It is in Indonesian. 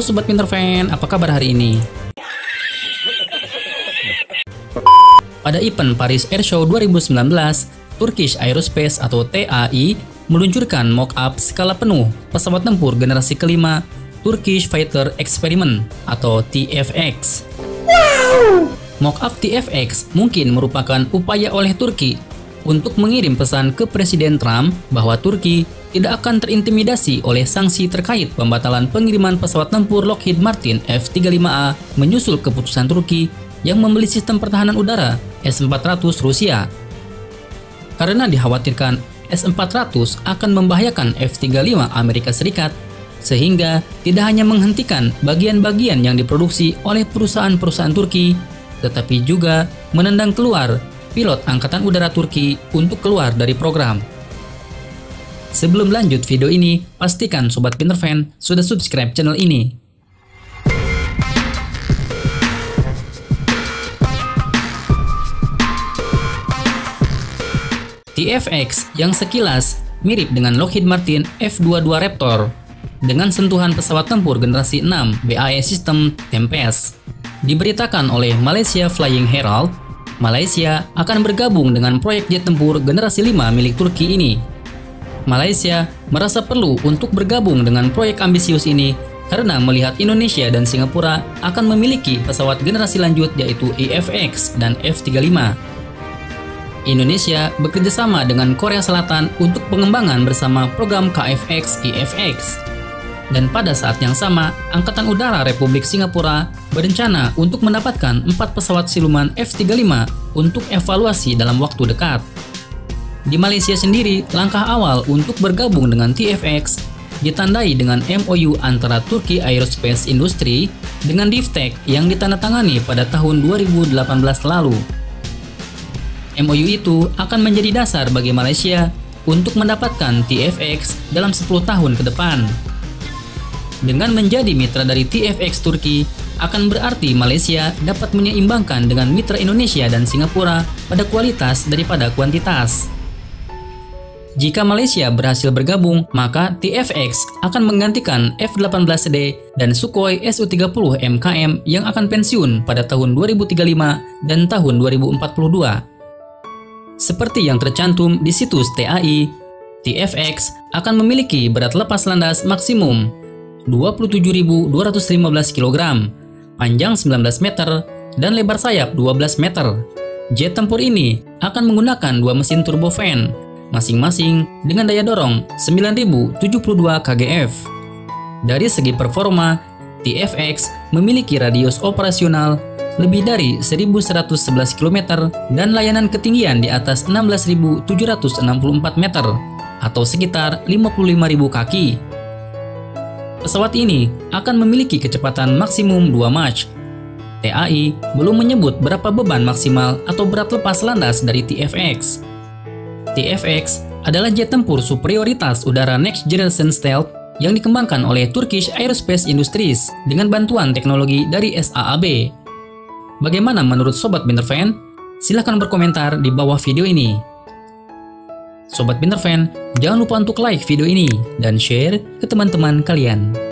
Halo Sobat Pinter Fan, apa kabar hari ini? Pada event Paris Air Show 2019, Turkish Aerospace atau TAI meluncurkan mock-up skala penuh pesawat tempur generasi kelima Turkish Fighter Experiment atau TFX. Wow! Mock-up TFX mungkin merupakan upaya oleh Turki untuk mengirim pesan ke Presiden Trump bahwa Turki tidak akan terintimidasi oleh sanksi terkait pembatalan pengiriman pesawat tempur Lockheed Martin F-35A menyusul keputusan Turki yang membeli sistem pertahanan udara S-400 Rusia. Karena dikhawatirkan S-400 akan membahayakan F-35 Amerika Serikat, sehingga tidak hanya menghentikan bagian-bagian yang diproduksi oleh perusahaan-perusahaan Turki, tetapi juga menendang keluar pilot Angkatan Udara Turki untuk keluar dari program. Sebelum lanjut video ini, pastikan Sobat Pinter Fan sudah subscribe channel ini. TFX yang sekilas mirip dengan Lockheed Martin F-22 Raptor dengan sentuhan pesawat tempur generasi 6 BAE System Tempest. Diberitakan oleh Malaysia Flying Herald, Malaysia akan bergabung dengan proyek jet tempur generasi 5 milik Turki ini. Malaysia merasa perlu untuk bergabung dengan proyek ambisius ini karena melihat Indonesia dan Singapura akan memiliki pesawat generasi lanjut yaitu EFX dan F-35. Indonesia bekerjasama dengan Korea Selatan untuk pengembangan bersama program KFX-EFX dan pada saat yang sama, Angkatan Udara Republik Singapura berencana untuk mendapatkan empat pesawat siluman F-35 untuk evaluasi dalam waktu dekat. Di Malaysia sendiri, langkah awal untuk bergabung dengan TFX ditandai dengan MOU antara Turki Aerospace Industry dengan Divtek yang ditandatangani pada tahun 2018 lalu. MOU itu akan menjadi dasar bagi Malaysia untuk mendapatkan TFX dalam 10 tahun ke depan. Dengan menjadi mitra dari TFX Turki, akan berarti Malaysia dapat menyeimbangkan dengan mitra Indonesia dan Singapura pada kualitas daripada kuantitas. Jika Malaysia berhasil bergabung, maka TFX akan menggantikan F-18D dan Sukhoi Su-30 MKM yang akan pensiun pada tahun 2035 dan tahun 2042. Seperti yang tercantum di situs TAI, TFX akan memiliki berat lepas landas maksimum 27.215 kg, panjang 19 meter, dan lebar sayap 12 meter. Jet tempur ini akan menggunakan dua mesin turbofan, masing-masing dengan daya dorong 9.072 kgf. Dari segi performa, TFX memiliki radius operasional lebih dari 1111 km dan layanan ketinggian di atas 16.764 meter atau sekitar 55.000 kaki Pesawat ini akan memiliki kecepatan maksimum 2 Mach. TAI belum menyebut berapa beban maksimal atau berat lepas landas dari TFX. TFX adalah jet tempur superioritas udara Next Generation Stealth yang dikembangkan oleh Turkish Aerospace Industries dengan bantuan teknologi dari SAAB. Bagaimana menurut Sobat Fan? Silahkan berkomentar di bawah video ini. Sobat Pinter Fan, jangan lupa untuk like video ini dan share ke teman-teman kalian.